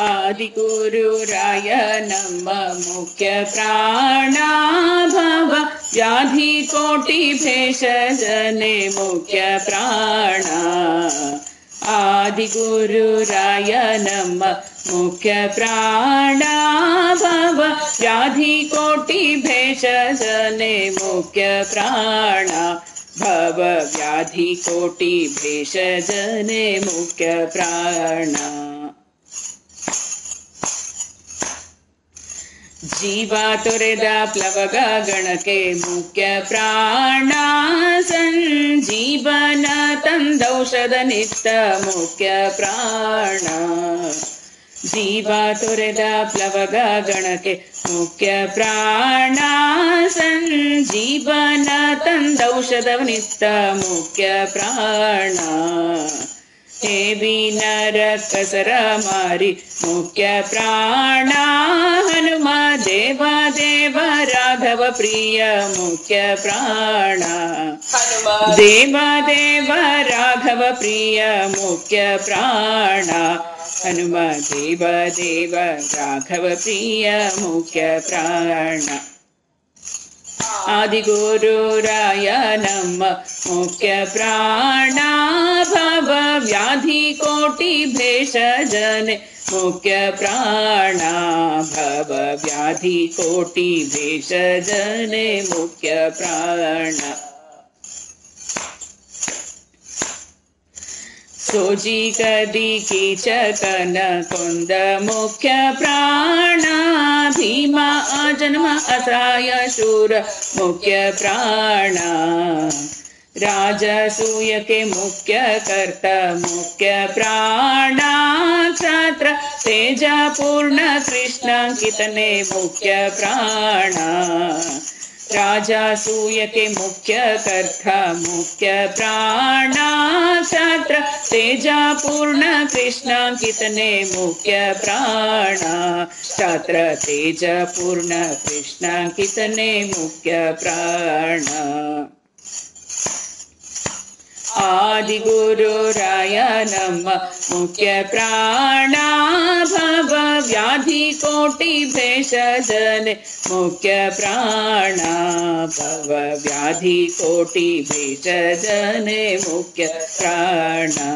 आदिगुरुराय नम मुख्य प्राणा भव व्याधिकोटिभेषजने मुख्य प्राणा आदिगुरुराय नम मुख्य प्राणा भव व्याधिकोटिभेषजने मुख्य प्राणा भव व्याधिकोटिभेषजने मुख्य ಜೀವ ತೊರೆದ ಪ್ಲವಗ ಗಣಕೆ ಮುಖ್ಯ ಪ್ರಾಣ. ಸಂಜೀವನ ತಂದೌಷಧ ನಿತ್ತ ಮುಖ್ಯ ಪ್ರಾಣ. ಜೀವ ತೊರೆದ ಪ್ಲವಗ ಗಣಕೆ ಮುಖ್ಯ ಪ್ರಾಣ. ಸಂಜೀವನ ತಂದೌಷಧವನಿತ್ತ ಮುಖ್ಯ ಪ್ರಾಣ. मुख्य प्राणा हे नर कसर मारी मुख्य प्राणा हनुम देव देव राघव प्रिय मुख्य प्राणा। देव देव राघव प्रिय मुख्य प्राणा। हनुम देव देव राघव प्रिय मुख्य प्राणा। आदिगुरुरायनम् मुख्यप्राणा मुख्यप्राणाभव व्याधिकोटिभेषजने मुख्यप्राणा भव व्याधिकोटिभेषजने मुख्यप्राणा ोजिकदीकी च कनकुन्द मुख्यप्राणा भीमा जन्म असायशूर मुख्यप्राणा। राजासूयके मुख्य कर्त मोक्यप्राणा क्षात्र तेज पूर्ण कृष्णाङ्कितने मुख्यप्राणा। राजा सूयते मुख्य कर्ता मुख्य प्राण? छात्र तेजा पूर्ण कृष्ण कितने मुख्य प्राणा छात्र तेज पूर्ण कृष्ण कितने मुख्य प्राणा आदिगुरुराय नम मुख्य प्राणा भव व्याधिकोटिभेषजने मुख्य प्राणा भव व्याधिकोटिभेषजने मुख्य प्राणा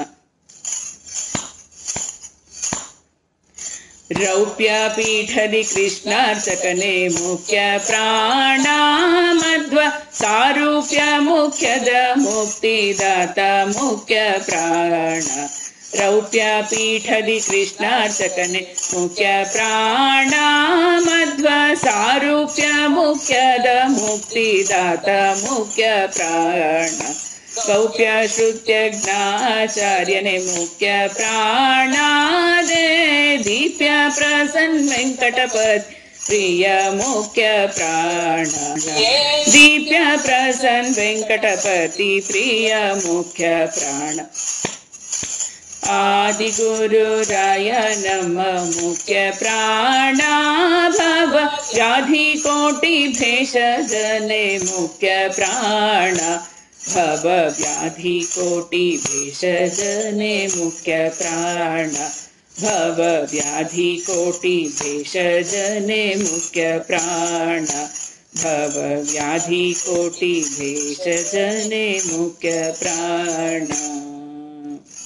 रौप्यपीठदि कृष्णार्चकने मुख्य प्राणा सारूप्य मुख्यद मुक्तिदाता मुख्य प्राण रौप्यपीठदि कृष्णार्चकने मुख्य प्राणा मध्व सारूप्य मुख्यद मुक्तिदाता मुख्य प्राण कौप्य श्रुत्य ज्ञाचार्यने मुख्य प्राणादे दीप्य प्रसन्न वेङ्कटपति प्रिय मुख्य प्राण दीप्य प्रसन्न वेङ्कटपति प्रिय मुख्य प्राण आदिगुरुराय नम मुख्य प्राणा भव व्याधिकोटिभेषजने मुख्य प्राणा भव व्याधिकोटिभेषजने मुख्य प्राण भवव्याधिकोटिभेषजने मुख्यप्राण। भवव्याधिकोटिभेषजने मुख्यप्राण।